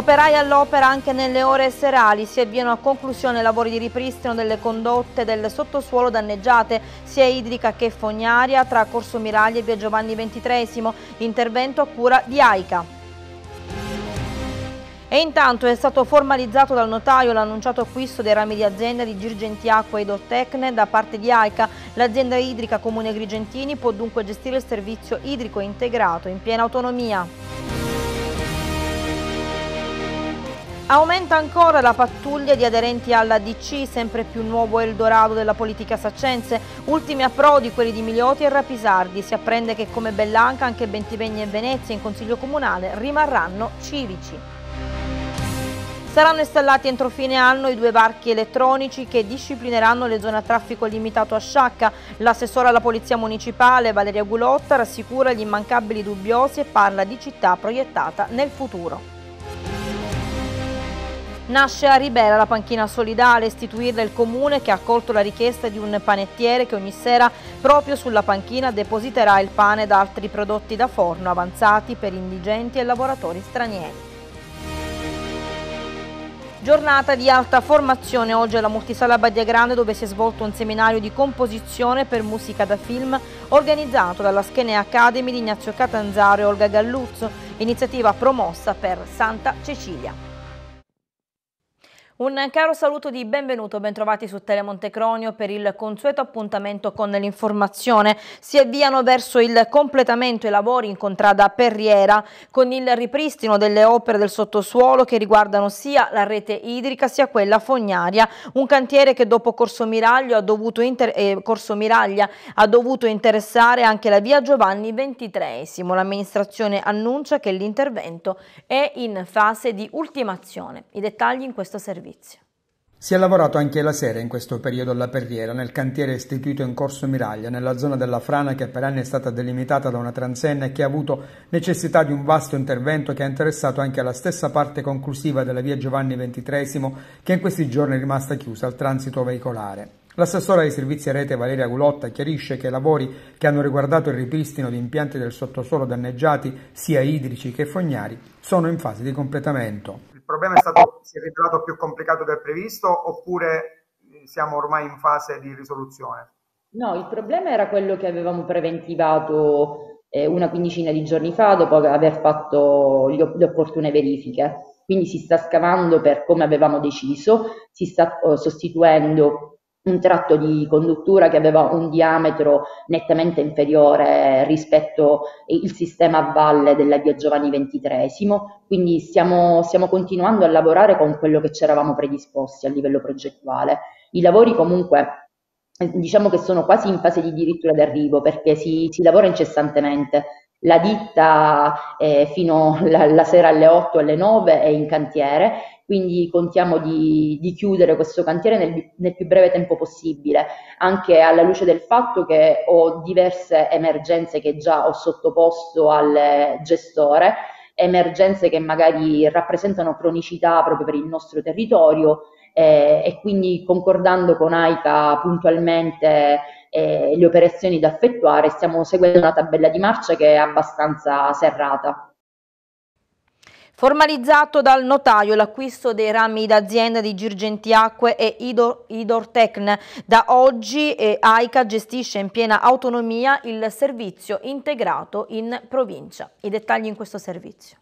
Operai all'opera anche nelle ore serali, si avviano a conclusione lavori di ripristino delle condotte del sottosuolo danneggiate, sia idrica che fognaria, tra Corso Miraglia e via Giovanni XXIII, intervento a cura di AICA. E intanto è stato formalizzato dal notaio l'annunciato acquisto dei rami di azienda di Girgenti Acqua ed Otecne da parte di AICA. L'azienda idrica Comune Agrigentini può dunque gestire il servizio idrico integrato in piena autonomia. Aumenta ancora la pattuglia di aderenti alla DC, sempre più nuovo Eldorado della politica saccense. Ultimi approdi quelli di Milioti e Rapisardi. Si apprende che come Bellanca anche Bentivegna e Venezia in Consiglio Comunale rimarranno civici. Saranno installati entro fine anno i due varchi elettronici che disciplineranno le zone a traffico limitato a Sciacca. L'assessore alla Polizia Municipale Valeria Gulotta rassicura gli immancabili dubbiosi e parla di città proiettata nel futuro. Nasce a Ribera la panchina solidale, istituirla il comune che ha accolto la richiesta di un panettiere che ogni sera proprio sulla panchina depositerà il pane ed altri prodotti da forno avanzati per indigenti e lavoratori stranieri. Giornata di alta formazione oggi alla Multisala Badia Grande dove si è svolto un seminario di composizione per musica da film organizzato dalla Scene Academy di Ignazio Catanzaro e Olga Galluzzo, iniziativa promossa per Santa Cecilia. Un caro saluto di benvenuto, bentrovati su Telemontecronio per il consueto appuntamento con l'informazione. Si avviano verso il completamento i lavori in contrada Perriera con il ripristino delle opere del sottosuolo che riguardano sia la rete idrica sia quella fognaria. Un cantiere che dopo Corso, ha dovuto eh, Corso Miraglia ha dovuto interessare anche la via Giovanni XXIII. L'amministrazione annuncia che l'intervento è in fase di ultimazione. I dettagli in questo servizio servizio. Si è lavorato anche la sera in questo periodo alla Perriera, nel cantiere istituito in Corso Miraglia, nella zona della frana che per anni è stata delimitata da una transenna e che ha avuto necessità di un vasto intervento che ha interessato anche la stessa parte conclusiva della via Giovanni XXIII che in questi giorni è rimasta chiusa al transito veicolare. L'assessore ai servizi a rete Valeria Gulotta chiarisce che i lavori che hanno riguardato il ripristino di impianti del sottosuolo danneggiati, sia idrici che fognari, sono in fase di completamento problema è stato, si è rivelato più complicato del previsto oppure eh, siamo ormai in fase di risoluzione? No, il problema era quello che avevamo preventivato eh, una quindicina di giorni fa dopo aver fatto le, le opportune verifiche. Quindi si sta scavando per come avevamo deciso, si sta uh, sostituendo un tratto di conduttura che aveva un diametro nettamente inferiore rispetto al sistema a valle della via Giovanni XXIII, quindi stiamo, stiamo continuando a lavorare con quello che ci eravamo predisposti a livello progettuale. I lavori comunque diciamo che sono quasi in fase di dirittura d'arrivo perché si, si lavora incessantemente. La ditta eh, fino alla sera alle 8 alle 9 è in cantiere quindi contiamo di, di chiudere questo cantiere nel, nel, più breve tempo possibile, anche alla luce del fatto che ho diverse emergenze che già ho sottoposto al gestore, emergenze che magari rappresentano cronicità proprio per il nostro territorio eh, e quindi concordando con AICA puntualmente eh, le operazioni da effettuare stiamo seguendo una tabella di marcia che è abbastanza serrata. Formalizzato dal notaio l'acquisto dei rami d'azienda di Girgenti Acque e Idor, Idortecn. Da oggi eh, AICA gestisce in piena autonomia il servizio integrato in provincia. I dettagli in questo servizio.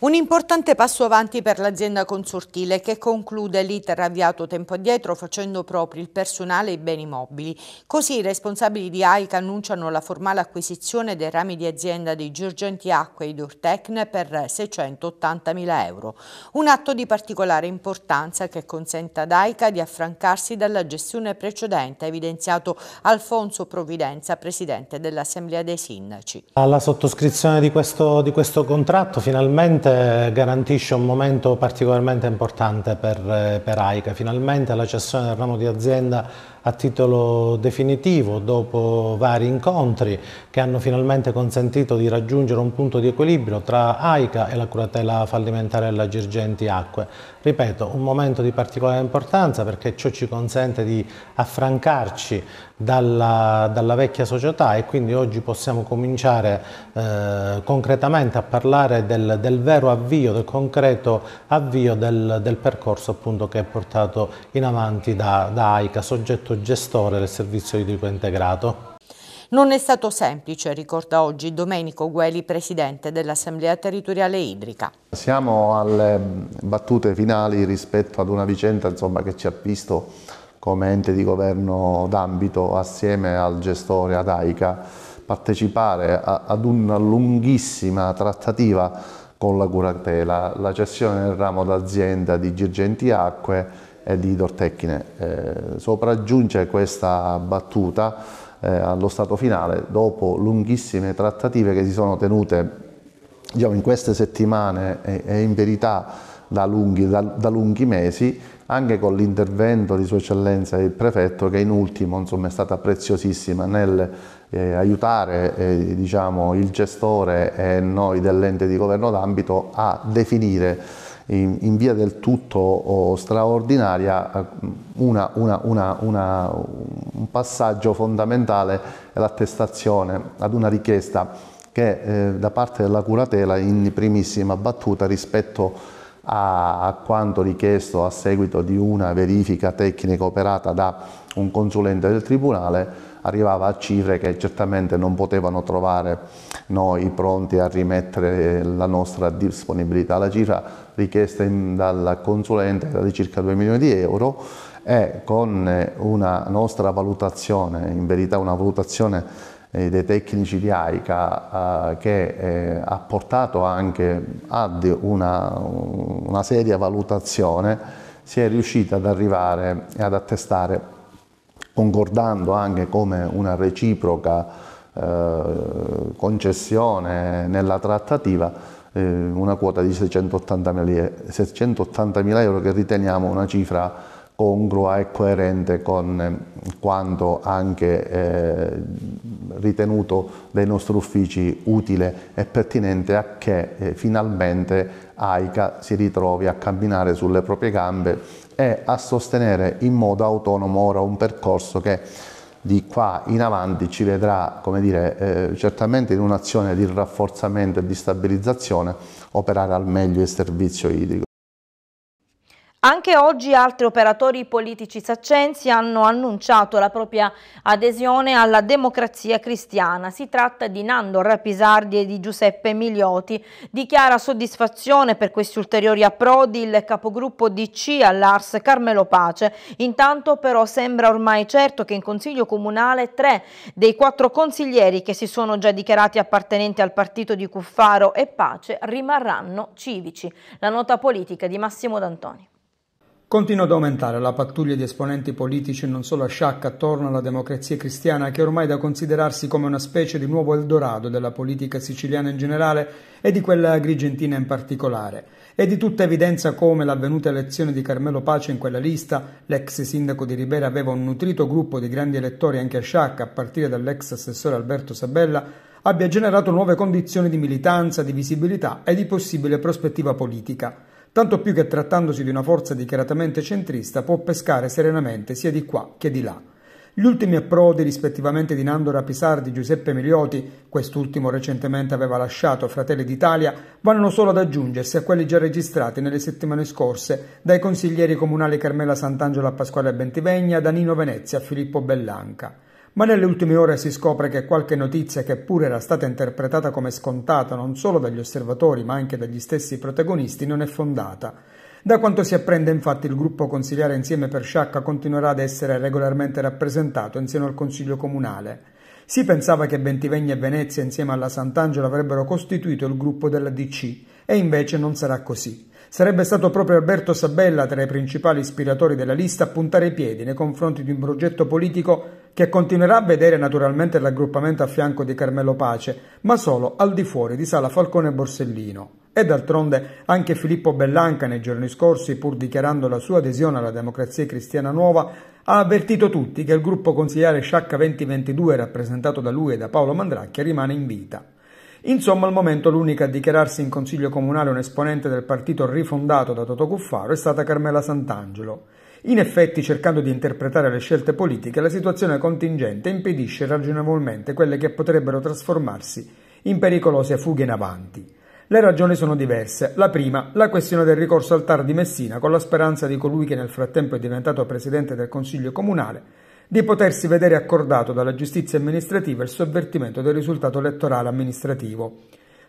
Un importante passo avanti per l'azienda consortile che conclude l'iter avviato tempo addietro facendo proprio il personale e i beni mobili. Così i responsabili di AICA annunciano la formale acquisizione dei rami di azienda di Giorgenti Acque e Durtecne per 680.000 euro. Un atto di particolare importanza che consente ad AICA di affrancarsi dalla gestione precedente, ha evidenziato Alfonso Providenza, presidente dell'Assemblea dei Sindaci. La sottoscrizione di questo, di questo contratto finalmente sicuramente garantisce un momento particolarmente importante per, per AICA. Finalmente la cessione del ramo di azienda a titolo definitivo dopo vari incontri che hanno finalmente consentito di raggiungere un punto di equilibrio tra AICA e la curatela fallimentare della Girgenti Acque. Ripeto, un momento di particolare importanza perché ciò ci consente di affrancarci dalla, dalla vecchia società e quindi oggi possiamo cominciare eh, concretamente a parlare del, del, vero avvio, del concreto avvio del, del percorso appunto che è portato in avanti da, da AICA, soggetto gestore del servizio idrico integrato. Non è stato semplice, ricorda oggi Domenico Gueli, presidente dell'Assemblea Territoriale Idrica. Siamo alle battute finali rispetto ad una vicenda insomma, che ci ha visto come ente di governo d'ambito assieme al gestore ad AICA partecipare a, ad una lunghissima trattativa con la curatela, la cessione del ramo d'azienda di Girgenti Acque di Dortecchine. Eh, sopraggiunge questa battuta eh, allo stato finale dopo lunghissime trattative che si sono tenute diciamo, in queste settimane e, e in verità da lunghi, da, da lunghi mesi anche con l'intervento di Sua Eccellenza il Prefetto che in ultimo insomma, è stata preziosissima nel eh, aiutare eh, diciamo, il gestore e noi dell'ente di governo d'ambito a definire in, in, via del tutto oh, straordinaria eh, una, una, una, un passaggio fondamentale è l'attestazione ad una richiesta che eh, da parte della curatela in primissima battuta rispetto a a, a quanto richiesto a seguito di una verifica tecnica operata da un consulente del Tribunale arrivava a cifre che certamente non potevano trovare noi pronti a rimettere la nostra disponibilità. La cifra richiesta dal consulente era di circa 2 milioni di euro e con una nostra valutazione, in verità una valutazione eh, dei tecnici di AICA eh, che eh, ha portato anche ad una, una seria valutazione, si è riuscita ad arrivare e ad attestare, concordando anche come una reciproca eh, concessione nella trattativa, eh, una quota di 680.000 euro che riteniamo una cifra congrua e coerente con eh, quanto anche eh, ritenuto dai nostri uffici utile e pertinente a che eh, finalmente AICA si ritrovi a camminare sulle proprie gambe e a sostenere in modo autonomo ora un percorso che di qua in avanti ci vedrà, come dire, eh, certamente in un'azione di rafforzamento e di stabilizzazione operare al meglio il servizio idrico. Anche oggi altri operatori politici saccensi hanno annunciato la propria adesione alla democrazia cristiana. Si tratta di Nando Rapisardi e di Giuseppe Milioti. Dichiara soddisfazione per questi ulteriori approdi il capogruppo DC all'Ars Carmelo Pace. Intanto però sembra ormai certo che in Consiglio Comunale tre dei quattro consiglieri che si sono già dichiarati appartenenti al partito di Cuffaro e Pace rimarranno civici. La nota politica di Massimo D'Antoni. Continua ad aumentare la pattuglia di esponenti politici non solo a Sciacca attorno alla democrazia cristiana che è ormai da considerarsi come una specie di nuovo Eldorado della politica siciliana in generale e di quella agrigentina in particolare. È di tutta evidenza come l'avvenuta elezione di Carmelo Pace in quella lista, l'ex sindaco di Ribera aveva un nutrito gruppo di grandi elettori anche a Sciacca, a partire dall'ex assessore Alberto Sabella, abbia generato nuove condizioni di militanza, di visibilità e di possibile prospettiva politica tanto più che trattandosi di una forza dichiaratamente centrista può pescare serenamente sia di qua che di là. Gli ultimi approdi, rispettivamente di Nando Rapisardi e Giuseppe Milioti, quest'ultimo recentemente aveva lasciato Fratelli d'Italia, vanno solo ad aggiungersi a quelli già registrati nelle settimane scorse dai consiglieri comunali Carmela Sant'Angelo a Pasquale Bentivegna, da Nino Venezia a Filippo Bellanca ma nelle ultime ore si scopre che qualche notizia che pure era stata interpretata come scontata non solo dagli osservatori ma anche dagli stessi protagonisti non è fondata. Da quanto si apprende infatti il gruppo consigliare Insieme per Sciacca continuerà ad essere regolarmente rappresentato in seno al Consiglio Comunale. Si pensava che Bentivegna e Venezia insieme alla Sant'Angelo avrebbero costituito il gruppo della DC e invece non sarà così. Sarebbe stato proprio Alberto Sabella, tra i principali ispiratori della lista, a puntare i piedi nei confronti di un progetto politico che continuerà a vedere naturalmente l'aggruppamento a fianco di Carmelo Pace, ma solo al di fuori di Sala Falcone Borsellino. E d'altronde anche Filippo Bellanca nei giorni scorsi, pur dichiarando la sua adesione alla democrazia cristiana nuova, ha avvertito tutti che il gruppo consigliare Sciacca 2022 rappresentato da lui e da Paolo Mandracchia rimane in vita. Insomma, al momento l'unica a dichiararsi in consiglio comunale un esponente del partito rifondato da Toto Cuffaro è stata Carmela Sant'Angelo. In effetti, cercando di interpretare le scelte politiche, la situazione contingente impedisce ragionevolmente quelle che potrebbero trasformarsi in pericolose fughe in avanti. Le ragioni sono diverse. La prima, la questione del ricorso al TAR di Messina, con la speranza di colui che nel frattempo è diventato presidente del Consiglio Comunale di potersi vedere accordato dalla giustizia amministrativa il sovvertimento del risultato elettorale amministrativo.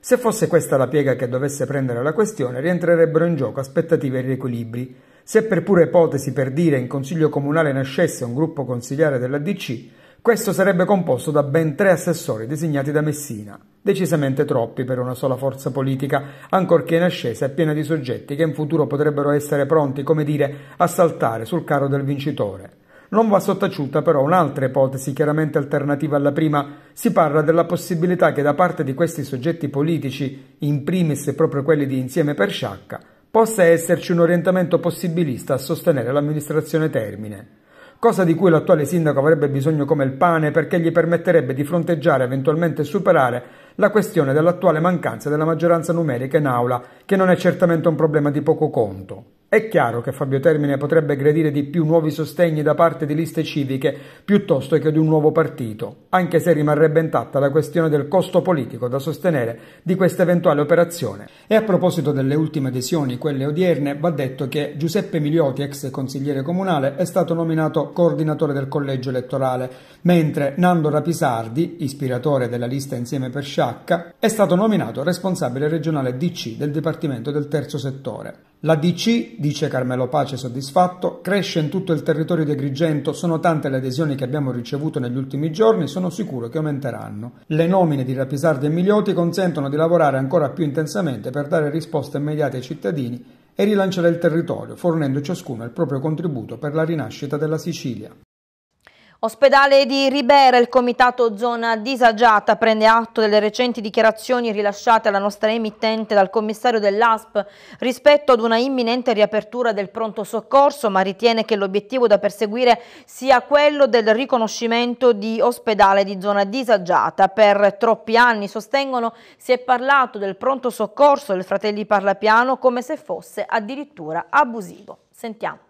Se fosse questa la piega che dovesse prendere la questione, rientrerebbero in gioco aspettative e riequilibri. Se per pura ipotesi per dire in Consiglio Comunale nascesse un gruppo consigliare della DC, questo sarebbe composto da ben tre assessori designati da Messina, decisamente troppi per una sola forza politica, ancorché in ascesa e piena di soggetti che in futuro potrebbero essere pronti, come dire, a saltare sul carro del vincitore. Non va sottaciuta però un'altra ipotesi chiaramente alternativa alla prima. Si parla della possibilità che da parte di questi soggetti politici, in primis proprio quelli di Insieme per Sciacca, possa esserci un orientamento possibilista a sostenere l'amministrazione Termine cosa di cui l'attuale sindaco avrebbe bisogno come il pane perché gli permetterebbe di fronteggiare e eventualmente superare la questione dell'attuale mancanza della maggioranza numerica in aula, che non è certamente un problema di poco conto. È chiaro che Fabio Termine potrebbe gradire di più nuovi sostegni da parte di liste civiche piuttosto che di un nuovo partito, anche se rimarrebbe intatta la questione del costo politico da sostenere di questa eventuale operazione. E a proposito delle ultime adesioni, quelle odierne, va detto che Giuseppe Milioti, ex consigliere comunale, è stato nominato coordinatore del collegio elettorale, mentre Nando Rapisardi, ispiratore della lista Insieme per Sciacca, è stato nominato responsabile regionale DC del Dipartimento del Terzo Settore. La DC, dice Carmelo Pace soddisfatto, cresce in tutto il territorio di Agrigento, sono tante le adesioni che abbiamo ricevuto negli ultimi giorni, sono sicuro che aumenteranno. Le nomine di Rapisardi e Miglioti consentono di lavorare ancora più intensamente per dare risposte immediate ai cittadini e rilanciare il territorio, fornendo ciascuno il proprio contributo per la rinascita della Sicilia. Ospedale di Ribera, il comitato zona disagiata prende atto delle recenti dichiarazioni rilasciate alla nostra emittente dal commissario dell'ASP rispetto ad una imminente riapertura del pronto soccorso, ma ritiene che l'obiettivo da perseguire sia quello del riconoscimento di ospedale di zona disagiata. Per troppi anni, sostengono, si è parlato del pronto soccorso del Fratelli Parlapiano come se fosse addirittura abusivo. Sentiamo.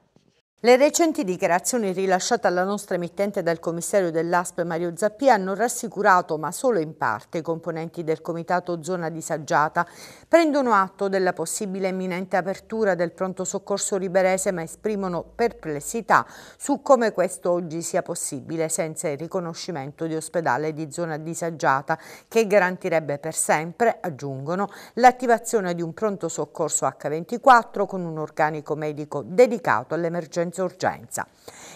Le recenti dichiarazioni rilasciate alla nostra emittente dal commissario dell'ASP Mario Zappi hanno rassicurato, ma solo in parte, i componenti del comitato zona disagiata. Prendono atto della possibile imminente apertura del pronto soccorso liberese, ma esprimono perplessità su come questo oggi sia possibile senza il riconoscimento di ospedale di zona disagiata, che garantirebbe per sempre, aggiungono, l'attivazione di un pronto soccorso H24 con un organico medico dedicato all'emergenza senza urgenza.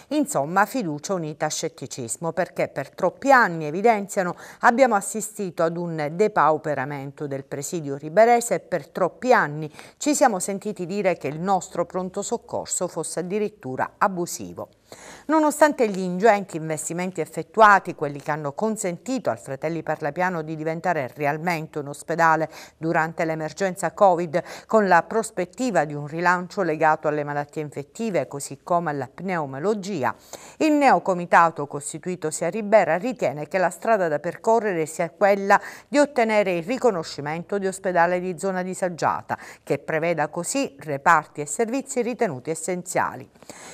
Insomma, fiducia unita a scetticismo perché per troppi anni, evidenziano, abbiamo assistito ad un depauperamento del presidio riberese e per troppi anni ci siamo sentiti dire che il nostro pronto soccorso fosse addirittura abusivo. Nonostante gli ingenti investimenti effettuati, quelli che hanno consentito al Fratelli Parlapiano di diventare realmente un ospedale durante l'emergenza Covid, con la prospettiva di un rilancio legato alle malattie infettive, così come alla pneumologia, il neocomitato costituitosi a Ribera ritiene che la strada da percorrere sia quella di ottenere il riconoscimento di ospedale di zona disagiata, che preveda così reparti e servizi ritenuti essenziali.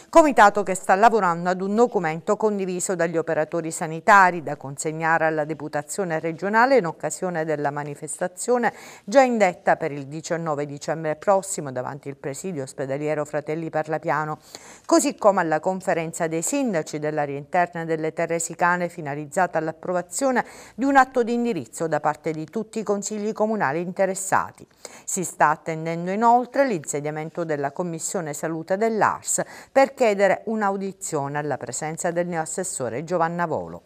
Comitato che sta lavorando ad un documento condiviso dagli operatori sanitari da consegnare alla deputazione regionale in occasione della manifestazione già indetta per il 19 dicembre prossimo davanti il presidio ospedaliero Fratelli Parlapiano, così come alla conferenza dei sindaci dell'area interna delle terre sicane finalizzata all'approvazione di un atto di indirizzo da parte di tutti i consigli comunali interessati. Si sta attendendo inoltre l'insediamento della Commissione Salute dell'ARS per chiedere un'audizione alla presenza del neoassessore Giovanna Volo.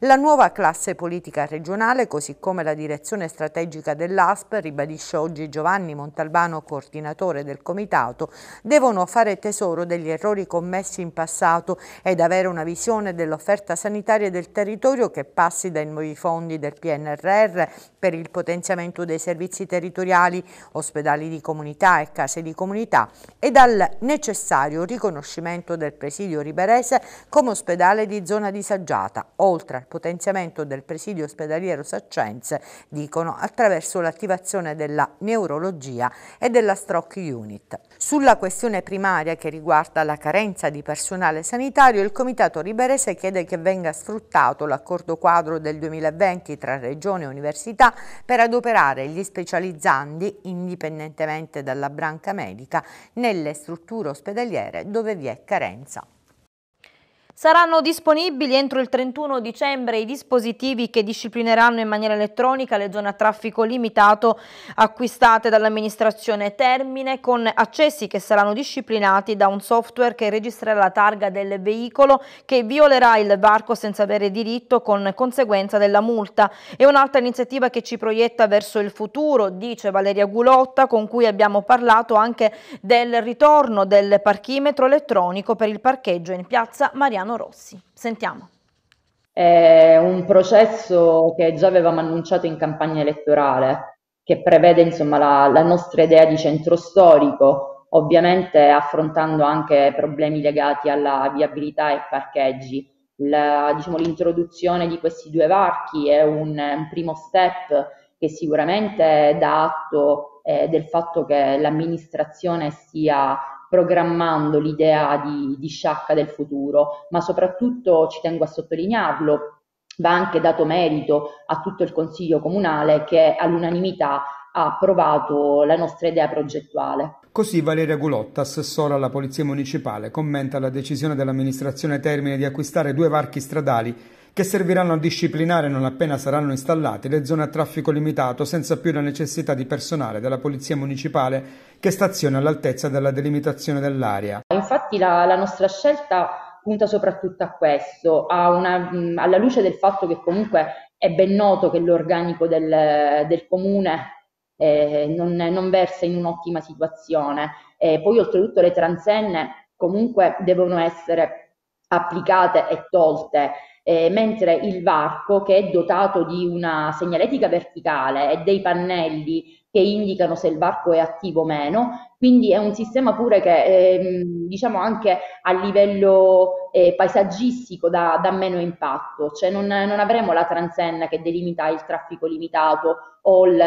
La nuova classe politica regionale, così come la direzione strategica dell'ASP, ribadisce oggi Giovanni Montalbano, coordinatore del comitato, devono fare tesoro degli errori commessi in passato ed avere una visione dell'offerta sanitaria del territorio che passi dai nuovi fondi del PNRR per il potenziamento dei servizi territoriali, ospedali di comunità e case di comunità e dal necessario riconoscimento del presidio riberese come ospedale di zona disagiata, oltre al potenziamento del presidio ospedaliero saccense, dicono, attraverso l'attivazione della neurologia e della stroke unit. Sulla questione primaria che riguarda la carenza di personale sanitario, il Comitato Riberese chiede che venga sfruttato l'accordo quadro del 2020 tra Regione e Università per adoperare gli specializzandi, indipendentemente dalla branca medica, nelle strutture ospedaliere dove vi è carenza. Saranno disponibili entro il 31 dicembre i dispositivi che disciplineranno in maniera elettronica le zone a traffico limitato acquistate dall'amministrazione Termine con accessi che saranno disciplinati da un software che registrerà la targa del veicolo che violerà il varco senza avere diritto con conseguenza della multa. È un'altra iniziativa che ci proietta verso il futuro, dice Valeria Gulotta, con cui abbiamo parlato anche del ritorno del parchimetro elettronico per il parcheggio in piazza Mariano Mariano Rossi. Sentiamo. È un processo che già avevamo annunciato in campagna elettorale, che prevede insomma, la, la nostra idea di centro storico, ovviamente affrontando anche problemi legati alla viabilità e parcheggi. La, diciamo, l'introduzione di questi due varchi è un, un primo step che sicuramente dà atto eh, del fatto che l'amministrazione stia programmando l'idea di, di sciacca del futuro, ma soprattutto ci tengo a sottolinearlo, va anche dato merito a tutto il Consiglio Comunale che all'unanimità ha approvato la nostra idea progettuale. Così Valeria Gulotta, assessora alla Polizia Municipale, commenta la decisione dell'amministrazione Termine di acquistare due varchi stradali che serviranno a disciplinare non appena saranno installati le zone a traffico limitato senza più la necessità di personale della Polizia Municipale che staziona all'altezza della delimitazione dell'area. Infatti la, la nostra scelta punta soprattutto a questo, a una, alla luce del fatto che comunque è ben noto che l'organico del, del comune eh, non, non, versa in un'ottima situazione. E poi oltretutto le transenne comunque devono essere applicate e tolte eh, mentre il varco che è dotato di una segnaletica verticale e dei pannelli che indicano se il varco è attivo o meno, quindi è un sistema pure che eh, diciamo anche a livello eh, paesaggistico dà, dà, meno impatto, cioè non, non, avremo la transenna che delimita il traffico limitato o il,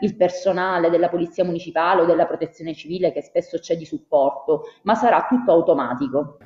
il personale della polizia municipale o della protezione civile che spesso c'è di supporto, ma sarà tutto automatico.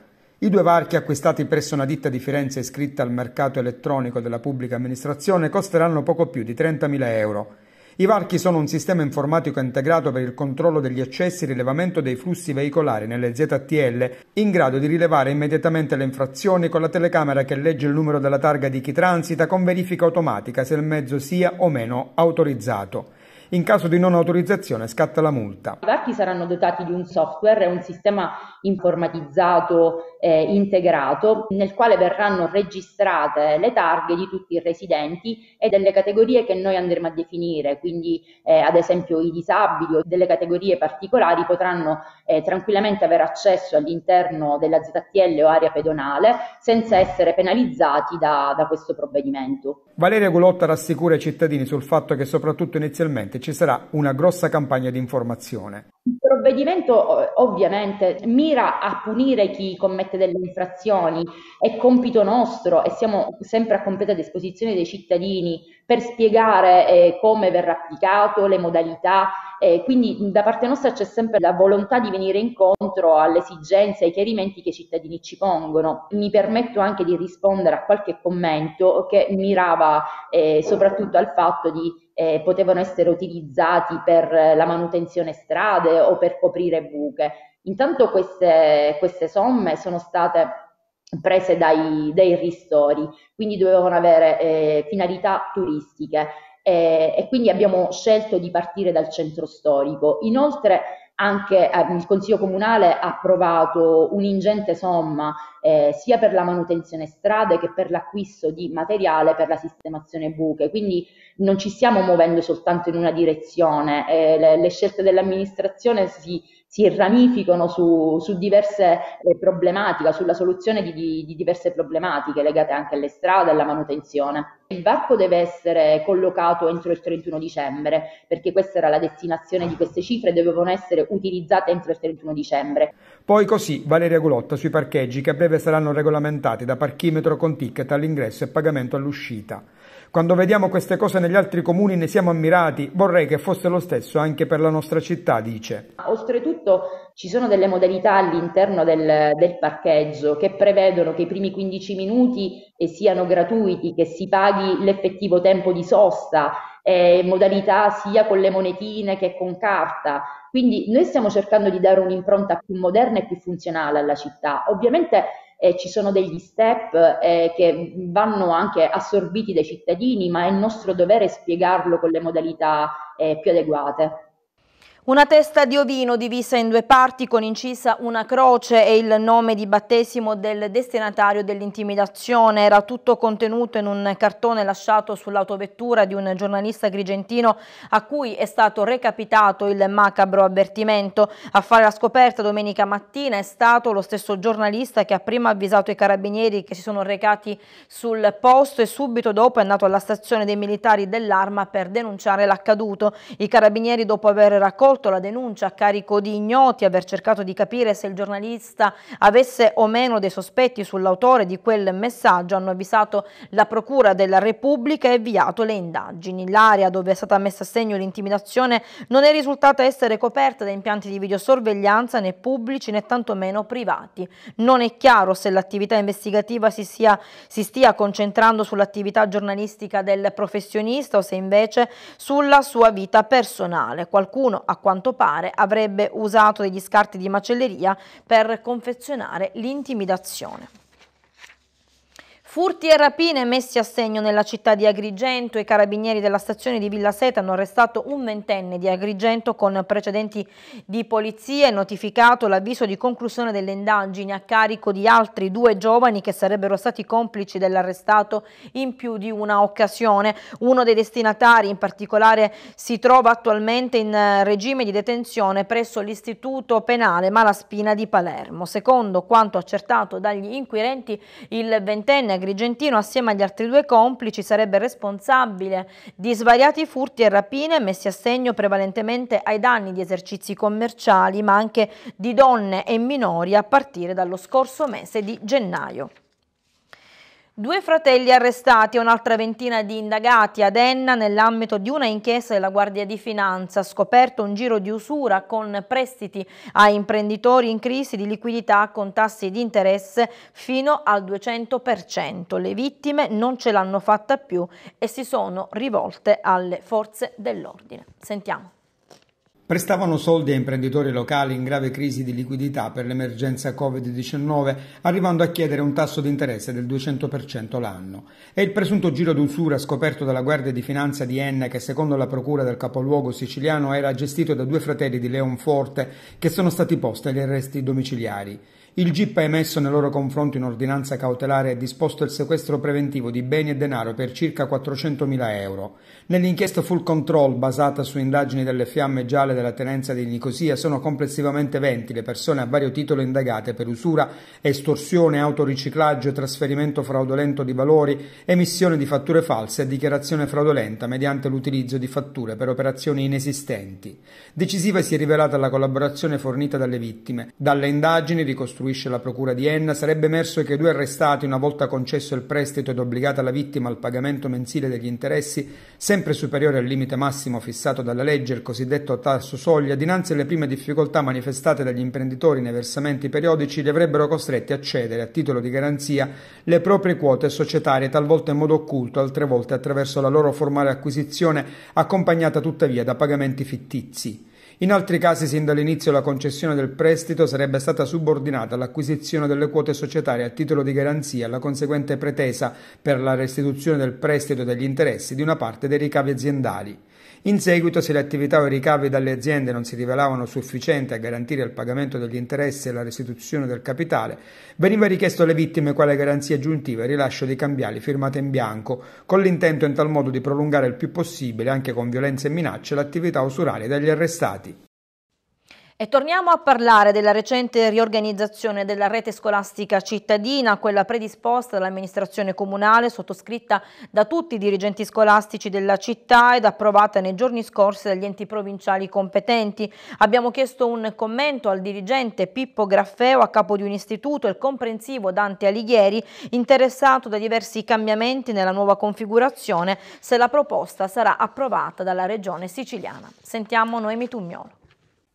I due varchi acquistati presso una ditta di Firenze iscritta al mercato elettronico della pubblica amministrazione costeranno poco più di 30.000 euro. I varchi sono un sistema informatico integrato per il controllo degli accessi e rilevamento dei flussi veicolari nelle ZTL, in grado di rilevare immediatamente le infrazioni con la telecamera che legge il numero della targa di chi transita con verifica automatica se il mezzo sia o meno autorizzato. In caso di non autorizzazione scatta la multa. I varchi saranno dotati di un software e un sistema informatizzato eh, integrato nel quale verranno registrate le targhe di tutti i residenti e delle categorie che noi andremo a definire, quindi eh, ad esempio i disabili o delle categorie particolari potranno eh, tranquillamente avere accesso all'interno della ZTL o area pedonale senza essere penalizzati da, da questo provvedimento. Valeria Gulotta rassicura i cittadini sul fatto che soprattutto inizialmente ci sarà una grossa campagna di informazione. Il provvedimento ovviamente mira a punire chi commette delle infrazioni, è compito nostro e siamo sempre a completa disposizione dei cittadini per spiegare eh, come verrà applicato, le modalità, eh, quindi da parte nostra c'è sempre la volontà di venire incontro alle esigenze, ai chiarimenti che i cittadini ci pongono. Mi permetto anche di rispondere a qualche commento che mirava eh, soprattutto al fatto di eh, potevano essere utilizzati per la manutenzione strade o per coprire buche. Intanto queste, queste somme sono state prese dai, dai ristori, quindi dovevano avere eh, finalità turistiche eh, e quindi abbiamo scelto di partire dal centro storico. Inoltre anche eh, il Consiglio Comunale ha approvato un'ingente somma eh, sia per la manutenzione strade che per l'acquisto di materiale per la sistemazione buche, quindi non ci stiamo muovendo soltanto in una direzione, eh, le, le, scelte dell'amministrazione si si ramificano su, su diverse eh, problematiche, sulla soluzione di, di, di diverse problematiche legate anche alle strade e alla manutenzione. Il varco deve essere collocato entro il 31 dicembre, perché questa era la destinazione di queste cifre, dovevano essere utilizzate entro il 31 dicembre. Poi così Valeria Gulotta sui parcheggi che a breve saranno regolamentati da parchimetro con ticket all'ingresso e pagamento all'uscita. Quando vediamo queste cose negli altri comuni ne siamo ammirati, vorrei che fosse lo stesso anche per la nostra città, dice. Oltretutto ci sono delle modalità all'interno del, del parcheggio che prevedono che i primi 15 minuti siano gratuiti, che si paghi l'effettivo tempo di sosta, eh, modalità sia con le monetine che con carta. Quindi noi stiamo cercando di dare un'impronta più moderna e più funzionale alla città. Ovviamente eh, ci sono degli step eh, che vanno anche assorbiti dai cittadini, ma è nostro dovere spiegarlo con le modalità eh, più adeguate. Una testa di ovino divisa in due parti con incisa una croce e il nome di battesimo del destinatario dell'intimidazione. Era tutto contenuto in un cartone lasciato sull'autovettura di un giornalista agrigentino a cui è stato recapitato il macabro avvertimento. A fare la scoperta domenica mattina è stato lo stesso giornalista che ha prima avvisato i carabinieri che si sono recati sul posto e subito dopo è andato alla stazione dei militari dell'arma per denunciare l'accaduto. I carabinieri dopo aver raccolto raccolto la denuncia a carico di ignoti, aver cercato di capire se il giornalista avesse o meno dei sospetti sull'autore di quel messaggio, hanno avvisato la Procura della Repubblica e avviato le indagini. L'area dove è stata messa a segno l'intimidazione non è risultata essere coperta da impianti di videosorveglianza né pubblici né tantomeno privati. Non è chiaro se l'attività investigativa si, sia, si stia concentrando sull'attività giornalistica del professionista o se invece sulla sua vita personale. Qualcuno ha quanto pare avrebbe usato degli scarti di macelleria per confezionare l'intimidazione. Furti e rapine messi a segno nella città di Agrigento. I carabinieri della stazione di Villa Seta hanno arrestato un ventenne di Agrigento con precedenti di polizia e notificato l'avviso di conclusione delle indagini a carico di altri due giovani che sarebbero stati complici dell'arrestato in più di una occasione. Uno dei destinatari in particolare si trova attualmente in regime di detenzione presso l'istituto penale Malaspina di Palermo. Secondo quanto accertato dagli inquirenti, il ventenne Agrigentino assieme agli altri due complici sarebbe responsabile di svariati furti e rapine messi a segno prevalentemente ai danni di esercizi commerciali ma anche di donne e minori a partire dallo scorso mese di gennaio. Due fratelli arrestati e un'altra ventina di indagati ad Enna nell'ambito di una inchiesta della Guardia di Finanza. Scoperto un giro di usura con prestiti a imprenditori in crisi di liquidità con tassi di interesse fino al 200%. Le vittime non ce l'hanno fatta più e si sono rivolte alle forze dell'ordine. Sentiamo prestavano soldi a imprenditori locali in grave crisi di liquidità per l'emergenza Covid-19, arrivando a chiedere un tasso di interesse del 200% l'anno. È il presunto giro d'usura scoperto dalla Guardia di Finanza di Enna che secondo la procura del capoluogo siciliano era gestito da due fratelli di Leon Forte che sono stati posti agli arresti domiciliari. Il GIP ha emesso nei loro confronti un'ordinanza cautelare e disposto il sequestro preventivo di beni e denaro per circa 400.000 euro. Nell'inchiesta Full Control, basata su indagini delle fiamme gialle della tenenza di Nicosia, sono complessivamente 20 le persone a vario titolo indagate per usura, estorsione, autoriciclaggio, trasferimento fraudolento di valori, emissione di fatture false e dichiarazione fraudolenta mediante l'utilizzo di fatture per operazioni inesistenti. Decisiva si è rivelata la collaborazione fornita dalle vittime. Dalle indagini ricostruite costruisce la procura di Enna, sarebbe emerso che i due arrestati, una volta concesso il prestito ed obbligata la vittima al pagamento mensile degli interessi, sempre superiore al limite massimo fissato dalla legge, il cosiddetto tasso soglia, dinanzi alle prime difficoltà manifestate dagli imprenditori nei versamenti periodici, li avrebbero costretti a cedere a titolo di garanzia le proprie quote societarie, talvolta in modo occulto, altre volte attraverso la loro formale acquisizione, accompagnata tuttavia da pagamenti fittizi. In altri casi, sin dall'inizio, la concessione del prestito sarebbe stata subordinata all'acquisizione delle quote societarie a titolo di garanzia alla conseguente pretesa per la restituzione del prestito e degli interessi di una parte dei ricavi aziendali. In seguito, se le attività o i ricavi dalle aziende non si rivelavano sufficienti a garantire il pagamento degli interessi e la restituzione del capitale, veniva richiesto alle vittime quale garanzia aggiuntiva il rilascio di cambiali firmate in bianco, con l'intento in tal modo di prolungare il più possibile, anche con violenza e minacce, l'attività usuraria degli arrestati. E torniamo a parlare della recente riorganizzazione della rete scolastica cittadina, quella predisposta dall'amministrazione comunale, sottoscritta da tutti i dirigenti scolastici della città ed approvata nei giorni scorsi dagli enti provinciali competenti. Abbiamo chiesto un commento al dirigente Pippo Graffeo a capo di un istituto, il comprensivo Dante Alighieri, interessato da diversi cambiamenti nella nuova configurazione se la proposta sarà approvata dalla regione siciliana. Sentiamo Noemi Tugnolo.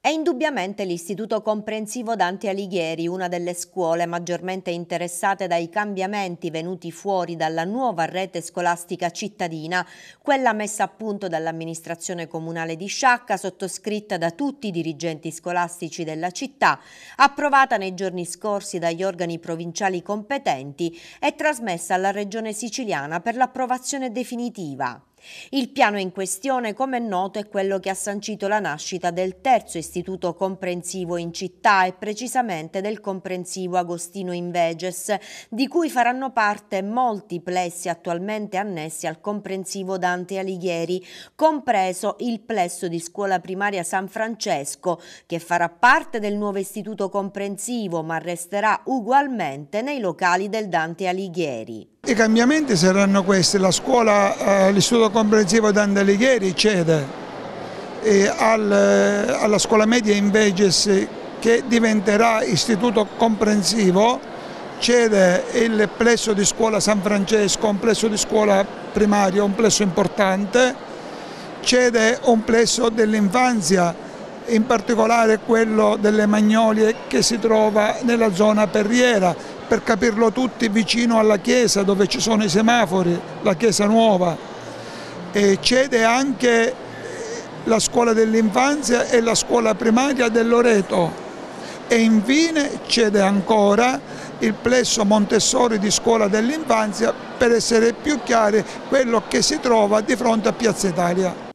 È indubbiamente l'Istituto Comprensivo Dante Alighieri, una delle scuole maggiormente interessate dai cambiamenti venuti fuori dalla nuova rete scolastica cittadina, quella messa a punto dall'amministrazione comunale di Sciacca, sottoscritta da tutti i dirigenti scolastici della città, approvata nei giorni scorsi dagli organi provinciali competenti e trasmessa alla Regione siciliana per l'approvazione definitiva. Il piano in questione, come è noto, è quello che ha sancito la nascita del terzo istituto comprensivo in città e precisamente del comprensivo Agostino Inveges, di cui faranno parte molti plessi attualmente annessi al comprensivo Dante Alighieri, compreso il plesso di scuola primaria San Francesco, che farà parte del nuovo istituto comprensivo ma resterà ugualmente nei locali del Dante Alighieri. I cambiamenti saranno questi, la scuola, eh, l'istituto comprensivo Dante Alighieri cede eh, al, alla scuola media Inveges che diventerà istituto comprensivo, cede il plesso di scuola San Francesco, un plesso di scuola primario, un plesso importante, cede un plesso dell'infanzia, in particolare quello delle Magnolie che si trova nella zona perriera, per capirlo tutti vicino alla chiesa dove ci sono i semafori, la chiesa nuova. E cede anche la scuola dell'infanzia e la scuola primaria del Loreto e infine cede ancora il plesso Montessori di scuola dell'infanzia per essere più chiari quello che si trova di fronte a Piazza Italia.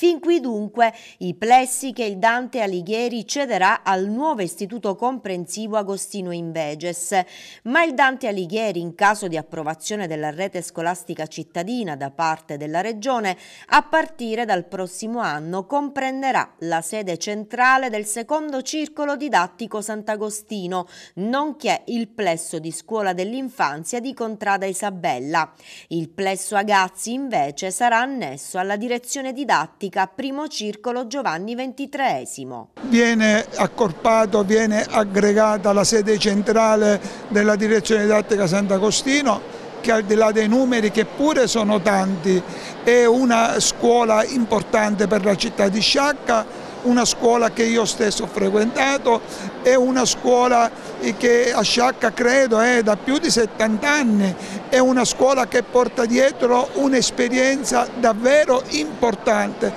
Fin qui dunque i plessi che il Dante Alighieri cederà al nuovo istituto comprensivo Agostino Inveges, ma il Dante Alighieri in caso di approvazione della rete scolastica cittadina da parte della Regione a partire dal prossimo anno comprenderà la sede centrale del secondo circolo didattico Sant'Agostino, nonché il plesso di scuola dell'infanzia di Contrada Isabella. Il plesso Agazzi invece sarà annesso alla direzione didattica Cattolica, primo circolo Giovanni XXIII. Viene accorpato, viene aggregata la sede centrale della direzione didattica Sant'Agostino che al di là dei numeri che pure sono tanti è una scuola importante per la città di Sciacca una scuola che io stesso ho frequentato, è una scuola che a Sciacca credo è da più di 70 anni, è una scuola che porta dietro un'esperienza davvero importante.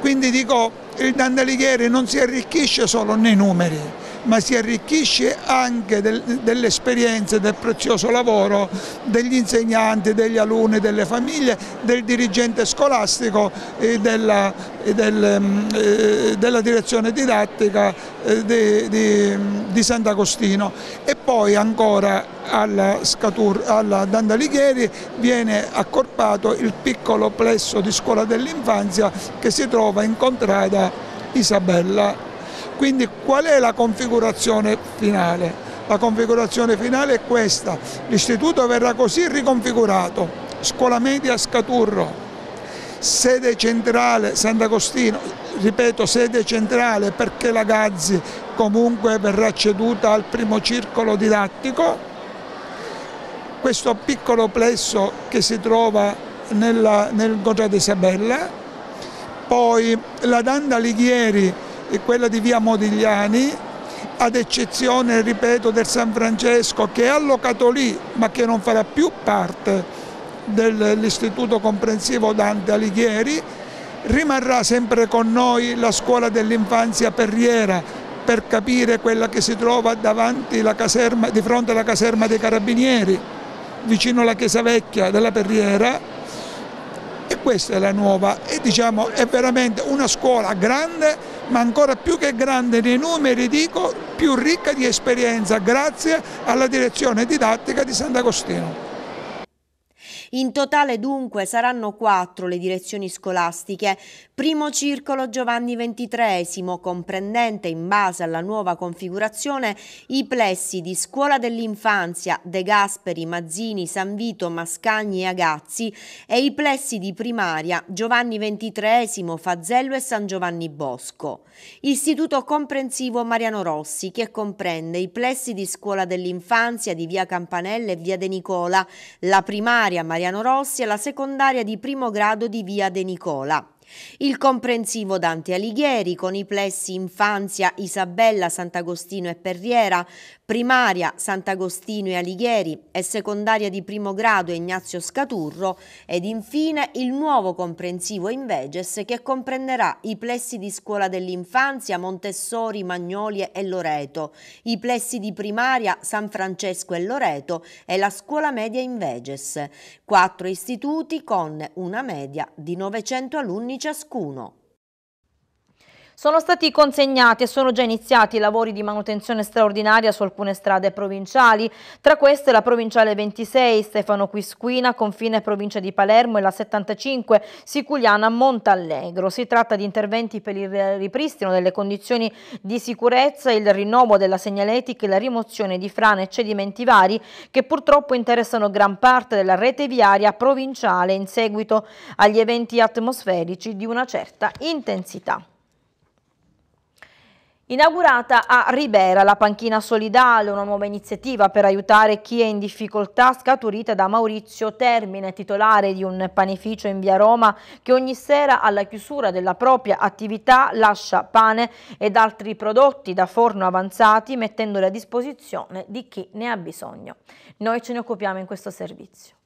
Quindi dico, il Dandalighieri non si arricchisce solo nei numeri, ma si arricchisce anche del, delle esperienze, del prezioso lavoro degli insegnanti, degli alunni, delle famiglie, del dirigente scolastico e della, e del, eh, della direzione didattica eh, di, di, di Sant'Agostino. E poi ancora alla, Scatur, alla Dandalighieri viene accorpato il piccolo plesso di scuola dell'infanzia che si trova in contrada Isabella quindi qual è la configurazione finale? La configurazione finale è questa, l'istituto verrà così riconfigurato, scuola media Scaturro, sede centrale Sant'Agostino, ripeto sede centrale perché la Gazzi comunque verrà ceduta al primo circolo didattico, questo piccolo plesso che si trova nella, nel Gogia Isabella, poi la Danda Lighieri e quella di via Modigliani, ad eccezione, ripeto, del San Francesco che è allocato lì ma che non farà più parte dell'istituto comprensivo Dante Alighieri, rimarrà sempre con noi la scuola dell'infanzia Perriera per capire quella che si trova caserma, di fronte alla caserma dei carabinieri, vicino alla chiesa vecchia della Perriera questa è la nuova e diciamo è veramente una scuola grande ma ancora più che grande nei numeri, dico, più ricca di esperienza grazie alla direzione didattica di Sant'Agostino. In totale dunque saranno quattro le direzioni scolastiche. Primo circolo Giovanni XXIII, comprendente in base alla nuova configurazione i plessi di Scuola dell'Infanzia De Gasperi, Mazzini, San Vito, Mascagni e Agazzi e i plessi di primaria Giovanni XXIII, Fazzello e San Giovanni Bosco. Istituto comprensivo Mariano Rossi che comprende i plessi di Scuola dell'Infanzia di Via Campanella e Via De Nicola, la primaria Mariano Rossi e la secondaria di primo grado di Via De Nicola. Il comprensivo Dante Alighieri con i plessi Infanzia, Isabella, Sant'Agostino e Perriera, primaria Sant'Agostino e Alighieri e secondaria di primo grado Ignazio Scaturro ed infine il nuovo comprensivo Inveges che comprenderà i plessi di scuola dell'infanzia Montessori, Magnoli e Loreto, i plessi di primaria San Francesco e Loreto e la scuola media Inveges, quattro istituti con una media di 900 alunni ciascuno. Sono stati consegnati e sono già iniziati i lavori di manutenzione straordinaria su alcune strade provinciali, tra queste la provinciale 26 Stefano Quisquina, confine provincia di Palermo e la 75 Siculiana Montallegro. Si tratta di interventi per il ripristino delle condizioni di sicurezza, il rinnovo della segnaletica e la rimozione di frane e cedimenti vari che purtroppo interessano gran parte della rete viaria provinciale in seguito agli eventi atmosferici di una certa intensità. Inaugurata a Ribera la panchina solidale, una nuova iniziativa per aiutare chi è in difficoltà scaturita da Maurizio Termine, titolare di un panificio in via Roma che ogni sera alla chiusura della propria attività lascia pane ed altri prodotti da forno avanzati mettendoli a disposizione di chi ne ha bisogno. Noi ce ne occupiamo in questo servizio.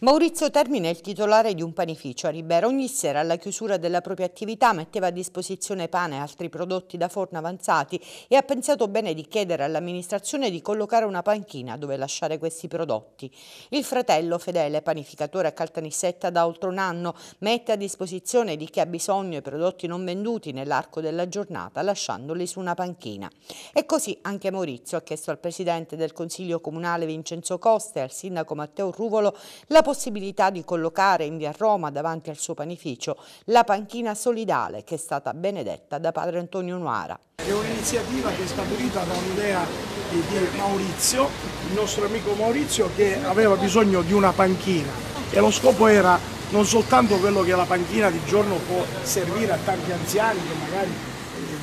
Maurizio Termine è il titolare di un panificio a Ribera. Ogni sera alla chiusura della propria attività metteva a disposizione pane e altri prodotti da forno avanzati e ha pensato bene di chiedere all'amministrazione di collocare una panchina dove lasciare questi prodotti. Il fratello fedele, panificatore a Caltanissetta da oltre un anno, mette a disposizione di chi ha bisogno i prodotti non venduti nell'arco della giornata lasciandoli su una panchina. E così anche Maurizio ha chiesto al presidente del Consiglio Comunale Vincenzo Costa e al sindaco Matteo Ruvolo la possibilità di collocare in via Roma davanti al suo panificio la panchina solidale che è stata benedetta da padre Antonio Nuara. È un'iniziativa che è scaturita da un'idea di, Maurizio, il nostro amico Maurizio che aveva bisogno di una panchina e lo scopo era non soltanto quello che la panchina di giorno può servire a tanti anziani che magari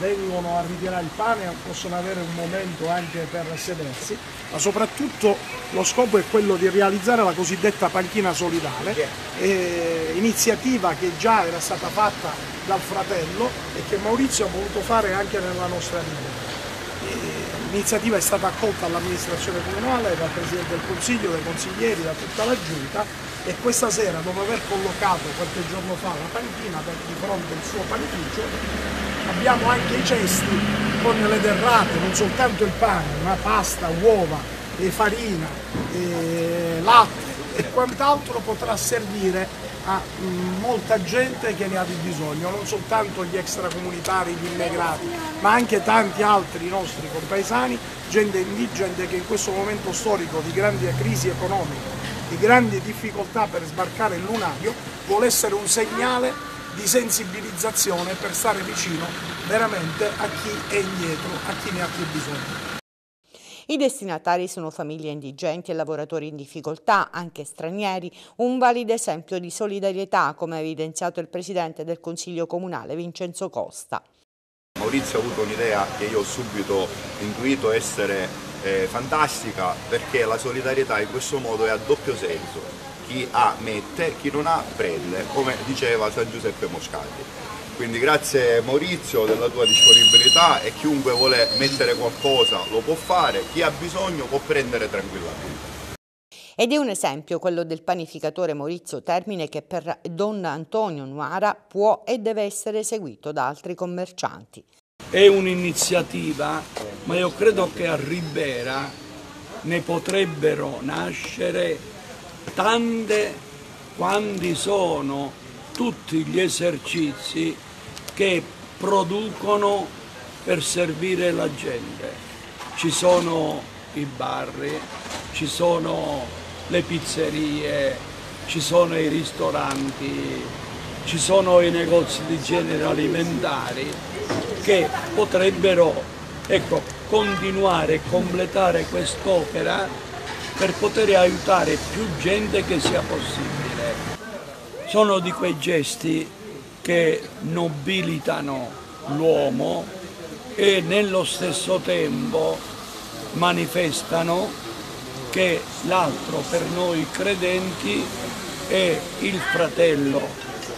vengono a ritirare il pane possono avere un momento anche per sedersi, ma soprattutto lo scopo è quello di realizzare la cosiddetta panchina solidale, eh, iniziativa che già era stata fatta dal fratello e che Maurizio ha voluto fare anche nella nostra vita. L'iniziativa è stata accolta dall'amministrazione comunale, dal Presidente del Consiglio, dai consiglieri, da tutta la Giunta e questa sera, dopo aver collocato qualche giorno fa la panchina di fronte al suo panificio, abbiamo anche i cesti con le derrate, non soltanto il pane, ma pasta, uova, e farina, e latte e quant'altro potrà servire a mm, molta gente che ne ha di bisogno, non soltanto gli extracomunitari, gli immigrati, ma anche tanti altri nostri compaesani, gente indigente che in questo momento storico di grande crisi economica, di grandi difficoltà per sbarcare il lunario, vuole essere un segnale di sensibilizzazione per stare vicino veramente a chi è indietro, a chi ne ha più bisogno. I destinatari sono famiglie indigenti e lavoratori in difficoltà, anche stranieri, un valido esempio di solidarietà, come ha evidenziato il Presidente del Consiglio Comunale Vincenzo Costa. Maurizio ha avuto un'idea che io ho subito intuito essere eh, fantastica perché la solidarietà in questo modo è a doppio senso chi ha mette, chi non ha prende, come diceva San Giuseppe Moscati. Quindi grazie Maurizio della tua disponibilità e chiunque vuole mettere qualcosa lo può fare, chi ha bisogno può prendere tranquillamente. Ed è un esempio quello del panificatore Maurizio Termine che per Don Antonio Nuara può e deve essere seguito da altri commercianti. È un'iniziativa, ma io credo che a Ribera ne potrebbero nascere tante quanti sono tutti gli esercizi che producono per servire la gente. Ci sono i bar, ci sono le pizzerie, ci sono i ristoranti, ci sono i negozi di genere alimentari che potrebbero ecco, continuare e completare quest'opera per poter aiutare più gente che sia possibile. Sono di quei gesti che nobilitano l'uomo e nello stesso tempo manifestano che l'altro per noi credenti è il fratello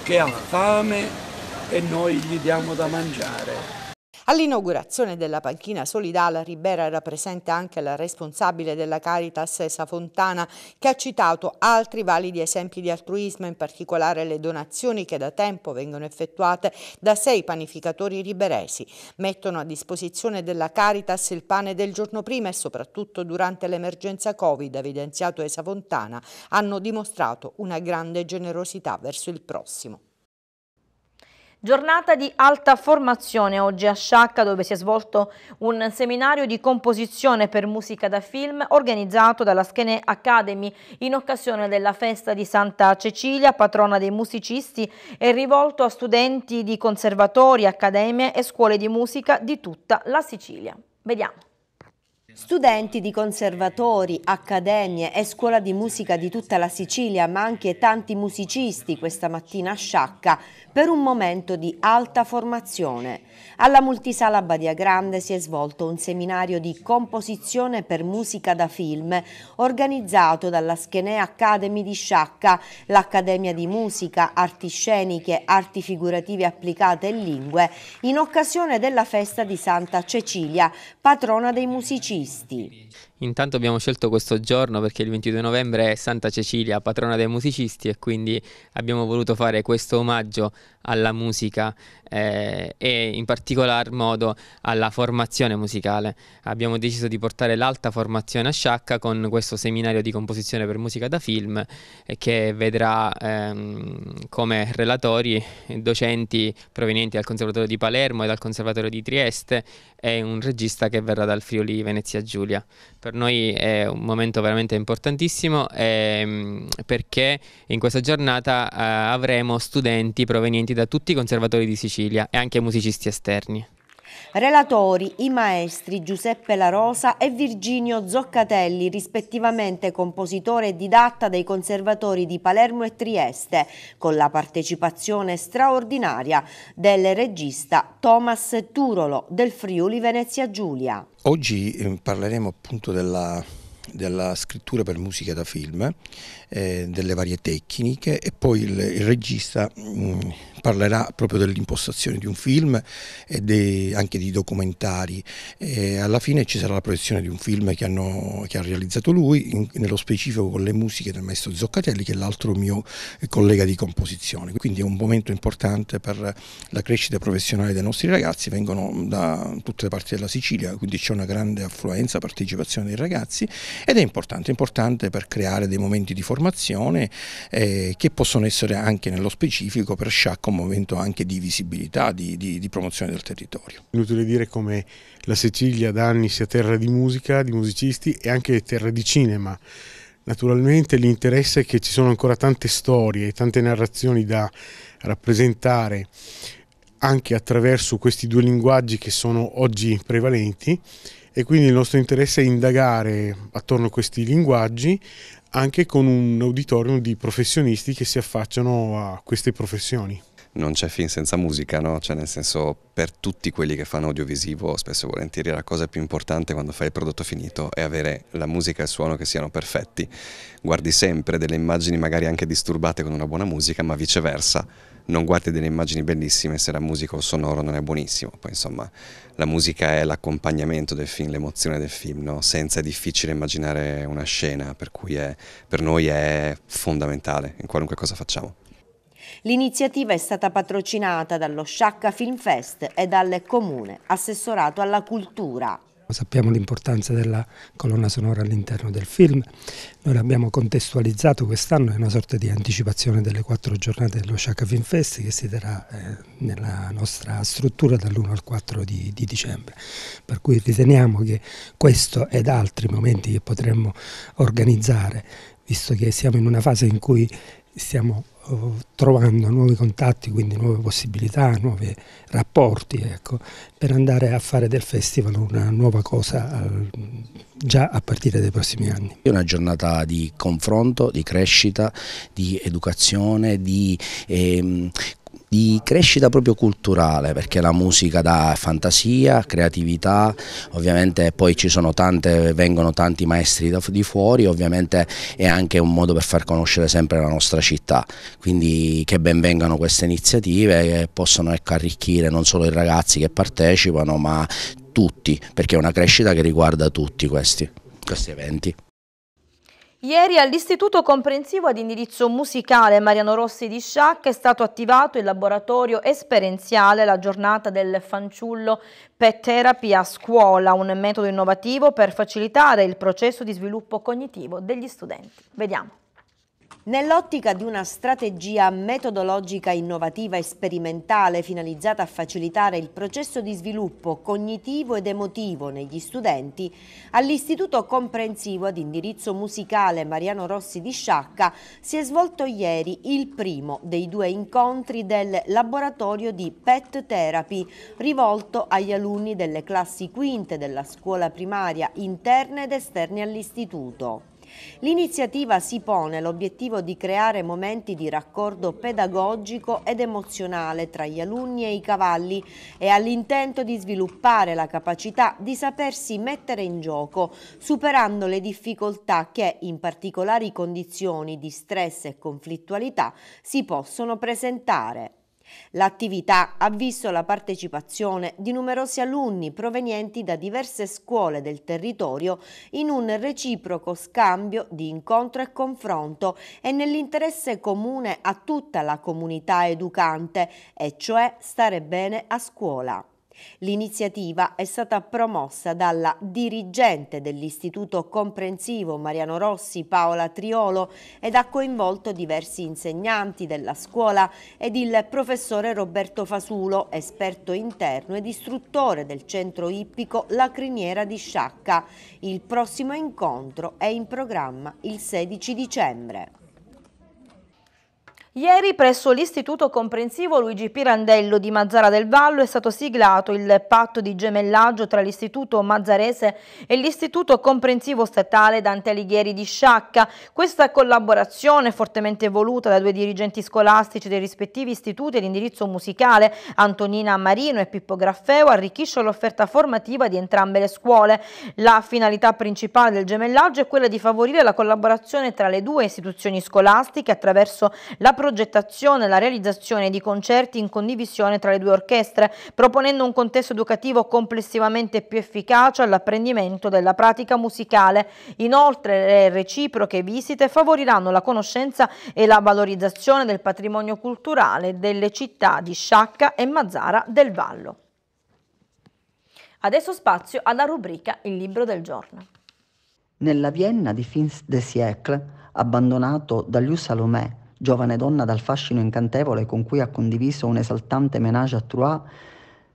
che ha fame e noi gli diamo da mangiare. All'inaugurazione della panchina solidale Ribera era presente anche la responsabile della Caritas Esa Fontana che ha citato altri validi esempi di altruismo, in particolare le donazioni che da tempo vengono effettuate da sei panificatori riberesi. Mettono a disposizione della Caritas il pane del giorno prima e soprattutto durante l'emergenza Covid, evidenziato Esa Fontana, hanno dimostrato una grande generosità verso il prossimo. Giornata di alta formazione oggi a Sciacca dove si è svolto un seminario di composizione per musica da film organizzato dalla Schene Academy in occasione della festa di Santa Cecilia, patrona dei musicisti, e rivolto a studenti di conservatori, accademie e scuole di musica di tutta la Sicilia. Vediamo. Studenti di conservatori, accademie e scuola di musica di tutta la Sicilia, ma anche tanti musicisti questa mattina a Sciacca per un momento di alta formazione. Alla multisala Badia Grande si è svolto un seminario di composizione per musica da film organizzato dalla Schenea Academy di Sciacca, l'Accademia di Musica, Arti Sceniche, Arti Figurative Applicate e Lingue, in occasione della festa di Santa Cecilia, patrona dei musicisti. Steve. Intanto abbiamo scelto questo giorno perché il 22 novembre è Santa Cecilia, patrona dei musicisti e quindi abbiamo voluto fare questo omaggio alla musica eh, e in particolar modo alla formazione musicale. Abbiamo deciso di portare l'alta formazione a Sciacca con questo seminario di composizione per musica da film eh, che vedrà ehm, come relatori docenti provenienti dal Conservatorio di Palermo e dal Conservatorio di Trieste e un regista che verrà dal Friuli Venezia Giulia. Per noi è un momento veramente importantissimo ehm, perché in questa giornata eh, avremo studenti provenienti da tutti i conservatori di Sicilia e anche musicisti esterni. Relatori i maestri Giuseppe La Rosa e Virginio Zoccatelli, rispettivamente compositore e didatta dei conservatori di Palermo e Trieste, con la partecipazione straordinaria del regista Thomas Turolo del Friuli Venezia Giulia. Oggi eh, parleremo appunto della della scrittura per musica da film, eh, delle varie tecniche e poi il, il regista mh, mm, parlerà proprio dell'impostazione di un film e anche di documentari. E alla fine ci sarà la proiezione di un film che, hanno, che ha realizzato lui, in, nello specifico con le musiche del maestro Zoccatelli che è l'altro mio collega di composizione. Quindi è un momento importante per la crescita professionale dei nostri ragazzi, vengono da tutte le parti della Sicilia, quindi c'è una grande affluenza, partecipazione dei ragazzi ed è importante, importante per creare dei momenti di formazione eh, che possono essere anche nello specifico per Sciacca un momento anche di visibilità, di, di, di promozione del territorio. Inutile dire come la Sicilia da anni sia terra di musica, di musicisti e anche terra di cinema. Naturalmente l'interesse è che ci sono ancora tante storie, tante narrazioni da rappresentare anche attraverso questi due linguaggi che sono oggi prevalenti e quindi il nostro interesse è indagare attorno a questi linguaggi anche con un auditorium di professionisti che si affacciano a queste professioni non c'è film senza musica, no? Cioè nel senso per tutti quelli che fanno audiovisivo spesso e volentieri la cosa più importante quando fai il prodotto finito è avere la musica e il suono che siano perfetti. Guardi sempre delle immagini magari anche disturbate con una buona musica, ma viceversa non guardi delle immagini bellissime se la musica o il sonoro non è buonissimo. Poi insomma la musica è l'accompagnamento del film, l'emozione del film, no? senza è difficile immaginare una scena, per cui è, per noi è fondamentale in qualunque cosa facciamo. L'iniziativa è stata patrocinata dallo Sciacca Film Fest e dal Comune, assessorato alla cultura. Sappiamo l'importanza della colonna sonora all'interno del film, noi l'abbiamo contestualizzato quest'anno, è una sorta di anticipazione delle quattro giornate dello Sciacca Film Fest che si terrà eh, nella nostra struttura dall'1 al 4 di, di, dicembre, per cui riteniamo che questo ed altri momenti che potremmo organizzare visto che siamo in una fase in cui stiamo uh, trovando nuovi contatti, quindi nuove possibilità, nuovi rapporti, ecco, per andare a fare del festival una nuova cosa al, già a partire dai prossimi anni. È una giornata di confronto, di crescita, di educazione, di ehm, di crescita proprio culturale perché la musica dà fantasia, creatività, ovviamente poi ci sono tante, vengono tanti maestri di fuori, ovviamente è anche un modo per far conoscere sempre la nostra città, quindi che ben vengano queste iniziative che possono ecco, arricchire non solo i ragazzi che partecipano ma tutti, perché è una crescita che riguarda tutti questi, questi eventi. Ieri all'Istituto Comprensivo ad indirizzo musicale Mariano Rossi di Sciacca è stato attivato il laboratorio esperienziale La giornata del fanciullo Pet Therapy a scuola, un metodo innovativo per facilitare il processo di sviluppo cognitivo degli studenti. Vediamo. Nell'ottica di una strategia metodologica innovativa e sperimentale finalizzata a facilitare il processo di sviluppo cognitivo ed emotivo negli studenti, all'Istituto Comprensivo ad indirizzo musicale Mariano Rossi di Sciacca si è svolto ieri il primo dei due incontri del laboratorio di Pet Therapy rivolto agli alunni delle classi quinte della scuola primaria interne ed esterne all'Istituto. L'iniziativa si pone l'obiettivo di creare momenti di raccordo pedagogico ed emozionale tra gli alunni e i cavalli e all'intento di sviluppare la capacità di sapersi mettere in gioco, superando le difficoltà che in particolari condizioni di stress e conflittualità si possono presentare. L'attività ha visto la partecipazione di numerosi alunni provenienti da diverse scuole del territorio in un reciproco scambio di incontro e confronto e nell'interesse comune a tutta la comunità educante, e cioè stare bene a scuola. L'iniziativa è stata promossa dalla dirigente dell'Istituto Comprensivo Mariano Rossi Paola Triolo ed ha coinvolto diversi insegnanti della scuola ed il professore Roberto Fasulo, esperto interno ed istruttore del centro ippico La Criniera di Sciacca. Il prossimo incontro è in programma il 16 dicembre. Ieri presso l'Istituto Comprensivo Luigi Pirandello di Mazzara del Vallo è stato siglato il patto di gemellaggio tra l'Istituto Mazzarese e l'Istituto Comprensivo Statale Dante Alighieri di Sciacca. Questa collaborazione, fortemente voluta da due dirigenti scolastici dei rispettivi istituti all'indirizzo musicale, Antonina Marino e Pippo Graffeo, arricchisce l'offerta formativa di entrambe le scuole. La finalità principale del gemellaggio è quella di favorire la collaborazione tra le due istituzioni scolastiche attraverso la progettazione e la realizzazione di concerti in condivisione tra le due orchestre, proponendo un contesto educativo complessivamente più efficace all'apprendimento della pratica musicale. Inoltre le reciproche visite favoriranno la conoscenza e la valorizzazione del patrimonio culturale delle città di Sciacca e Mazzara del Vallo. Adesso spazio alla rubrica Il libro del giorno. Nella Vienna di fins de siècle, abbandonato da Liu Salomé giovane donna dal fascino incantevole con cui ha condiviso un esaltante menage a trois,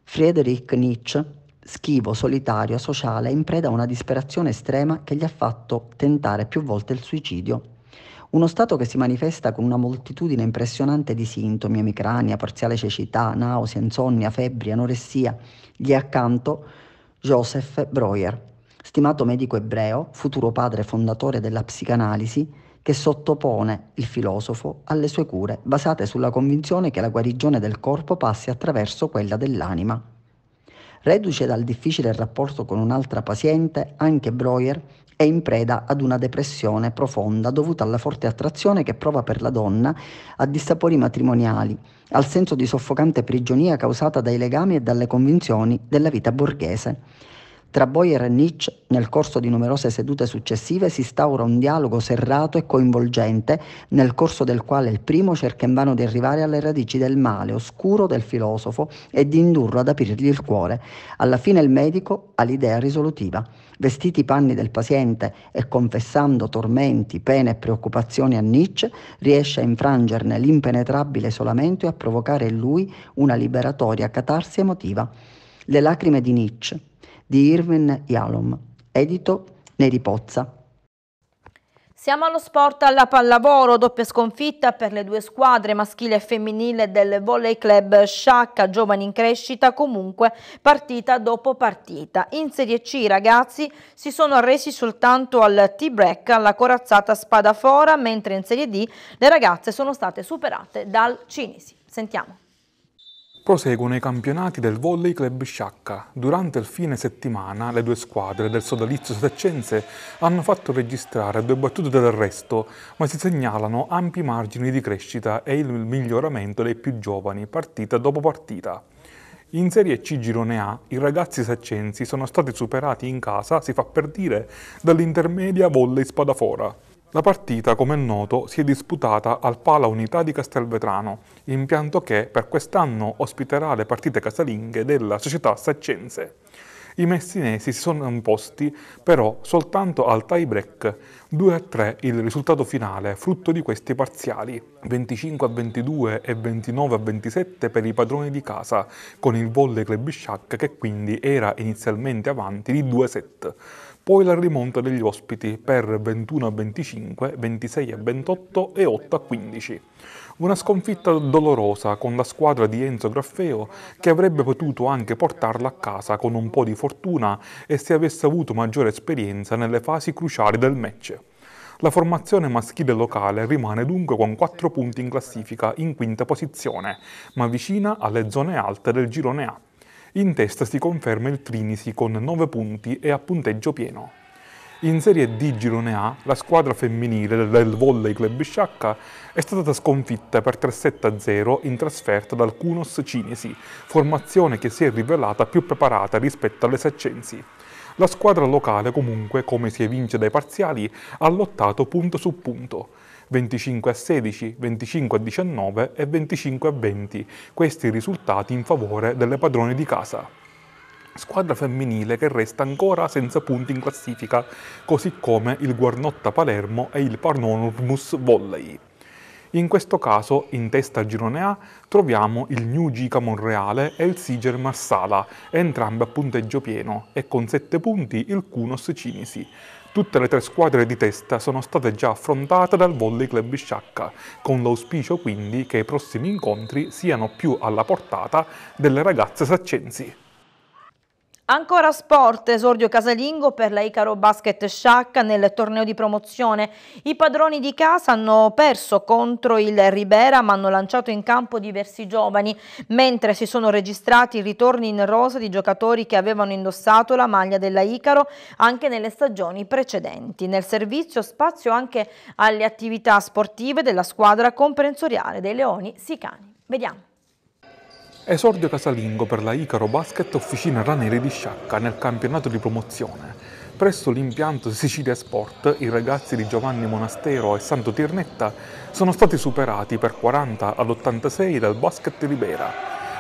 Friedrich Nietzsche, schivo, solitario, sociale, in preda a una disperazione estrema che gli ha fatto tentare più volte il suicidio. Uno stato che si manifesta con una moltitudine impressionante di sintomi, emicrania, parziale cecità, nausea, insonnia, febbri, anoressia. Gli è accanto Joseph Breuer, stimato medico ebreo, futuro padre fondatore della psicanalisi, che sottopone il filosofo alle sue cure, basate sulla convinzione che la guarigione del corpo passi attraverso quella dell'anima. Reduce dal difficile rapporto con un'altra paziente, anche Breuer è in preda ad una depressione profonda dovuta alla forte attrazione che prova per la donna, a dissapori matrimoniali, al senso di soffocante prigionia causata dai legami e dalle convinzioni della vita borghese tra Boyer e Nietzsche, nel corso di numerose sedute successive, si instaura un dialogo serrato e coinvolgente, nel corso del quale il primo cerca invano di arrivare alle radici del male oscuro del filosofo e di indurlo ad aprirgli il cuore. Alla fine il medico ha l'idea risolutiva. Vestiti i panni del paziente e confessando tormenti, pene e preoccupazioni a Nietzsche, riesce a infrangerne l'impenetrabile isolamento e a provocare in lui una liberatoria catarsi emotiva. Le lacrime di Nietzsche, di Irvin Yalom, edito Neri Pozza. Siamo allo sport alla pallavolo, doppia sconfitta per le due squadre maschile e femminile del Volley Club Sciacca, giovani in crescita, comunque partita dopo partita. In Serie C i ragazzi si sono arresi soltanto al T-break alla corazzata Spadafora, mentre in Serie D le ragazze sono state superate dal Cinisi. Sentiamo. Proseguono i campionati del Volley Club Sciacca. Durante il fine settimana le due squadre del sodalizio saccense hanno fatto registrare due battute d'arresto, ma si segnalano ampi margini di crescita e il miglioramento dei più giovani partita dopo partita. In Serie C Girone A i ragazzi saccensi sono stati superati in casa, si fa per dire, dall'intermedia Volley Spadafora. La partita, come è noto, si è disputata al Pala Unità di Castelvetrano, impianto che per quest'anno ospiterà le partite casalinghe della società saccense. I messinesi si sono imposti però soltanto al tie break, 2 a 3 il risultato finale, frutto di questi parziali, 25 a 22 e 29 a 27 per i padroni di casa, con il Volley Club Sciac che quindi era inizialmente avanti di 2 set poi la rimonta degli ospiti per 21 a 25, 26 a 28 e 8 a 15. Una sconfitta dolorosa con la squadra di Enzo Graffeo che avrebbe potuto anche portarla a casa con un po' di fortuna e se avesse avuto maggiore esperienza nelle fasi cruciali del match. La formazione maschile locale rimane dunque con 4 punti in classifica in quinta posizione, ma vicina alle zone alte del girone A. In testa si conferma il Trinisi con 9 punti e a punteggio pieno. In Serie D Girone A, la squadra femminile del Volley Club Sciacca è stata sconfitta per 3-7-0 in trasferta dal Cunos Cinesi, formazione che si è rivelata più preparata rispetto alle saccensi. La squadra locale comunque, come si evince dai parziali, ha lottato punto su punto. 25 a 16, 25 a 19 e 25 a 20, questi risultati in favore delle padrone di casa. Squadra femminile che resta ancora senza punti in classifica, così come il Guarnotta Palermo e il Parnonurmus Volley. In questo caso, in testa al girone A, troviamo il New Gica Monreale e il Siger Marsala, entrambe a punteggio pieno, e con 7 punti il Cunos Cinisi. Tutte le tre squadre di testa sono state già affrontate dal Volley Club Sciacca, con l'auspicio quindi che i prossimi incontri siano più alla portata delle ragazze saccensi. Ancora sport, esordio casalingo per la Icaro Basket Sciacca nel torneo di promozione. I padroni di casa hanno perso contro il Ribera ma hanno lanciato in campo diversi giovani, mentre si sono registrati ritorni in rosa di giocatori che avevano indossato la maglia della Icaro anche nelle stagioni precedenti. Nel servizio spazio anche alle attività sportive della squadra comprensoriale dei Leoni Sicani. Vediamo. Esordio casalingo per la Icaro Basket Officina Raneri di Sciacca nel campionato di promozione. Presso l'impianto Sicilia Sport, i ragazzi di Giovanni Monastero e Santo Tirnetta sono stati superati per 40 ad 86 dal Basket Ribera.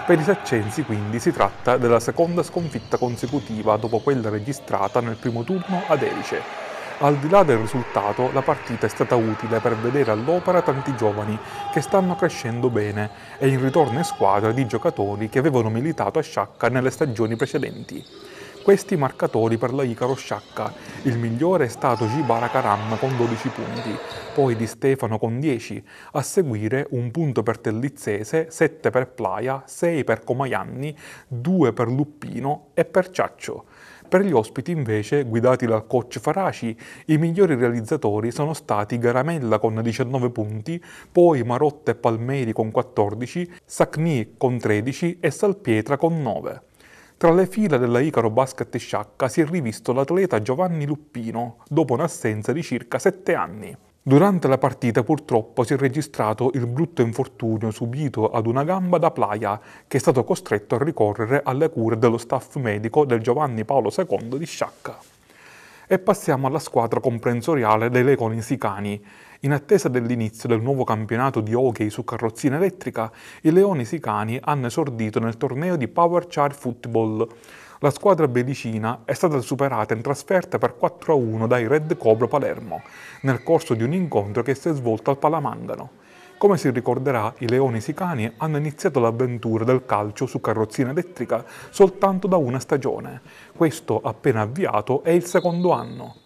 Per i saccensi quindi si tratta della seconda sconfitta consecutiva dopo quella registrata nel primo turno ad Erice. Al di là del risultato, la partita è stata utile per vedere all'opera tanti giovani che stanno crescendo bene e in ritorno in squadra di giocatori che avevano militato a Sciacca nelle stagioni precedenti. Questi marcatori per la Icaro Sciacca. Il migliore è stato Gibara Karam con 12 punti, poi Di Stefano con 10, a seguire un punto per Tellizzese, 7 per Playa, 6 per Comaianni, 2 per Luppino e per Ciaccio. Per gli ospiti invece, guidati dal coach Faraci, i migliori realizzatori sono stati Garamella con 19 punti, poi Marotta e Palmeri con 14, Sacni con 13 e Salpietra con 9. Tra le fila della Icaro Basket Sciacca si è rivisto l'atleta Giovanni Luppino, dopo un'assenza di circa 7 anni. Durante la partita purtroppo si è registrato il brutto infortunio subito ad una gamba da Playa, che è stato costretto a ricorrere alle cure dello staff medico del Giovanni Paolo II di Sciacca. E passiamo alla squadra comprensoriale dei Leoni Sicani. In attesa dell'inizio del nuovo campionato di hockey su carrozzina elettrica, i Leoni Sicani hanno esordito nel torneo di Power Char Football, la squadra belicina è stata superata in trasferta per 4-1 dai Red Cobra Palermo, nel corso di un incontro che si è svolto al Palamangano. Come si ricorderà, i Leoni Sicani hanno iniziato l'avventura del calcio su carrozzina elettrica soltanto da una stagione. Questo appena avviato è il secondo anno.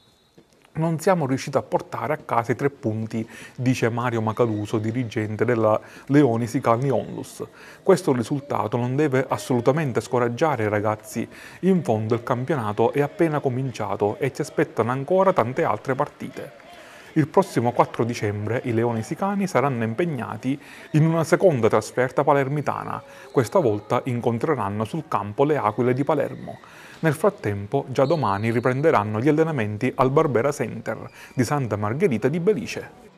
Non siamo riusciti a portare a casa i tre punti, dice Mario Macaluso, dirigente della Leonisi Calni Onlus. Questo risultato non deve assolutamente scoraggiare i ragazzi. In fondo il campionato è appena cominciato e ci aspettano ancora tante altre partite. Il prossimo 4 dicembre i Leoni Sicani saranno impegnati in una seconda trasferta palermitana. Questa volta incontreranno sul campo le Aquile di Palermo. Nel frattempo, già domani riprenderanno gli allenamenti al Barbera Center di Santa Margherita di Belice.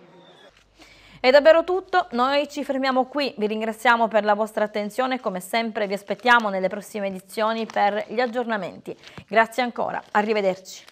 È davvero tutto, noi ci fermiamo qui, vi ringraziamo per la vostra attenzione e come sempre vi aspettiamo nelle prossime edizioni per gli aggiornamenti. Grazie ancora, arrivederci.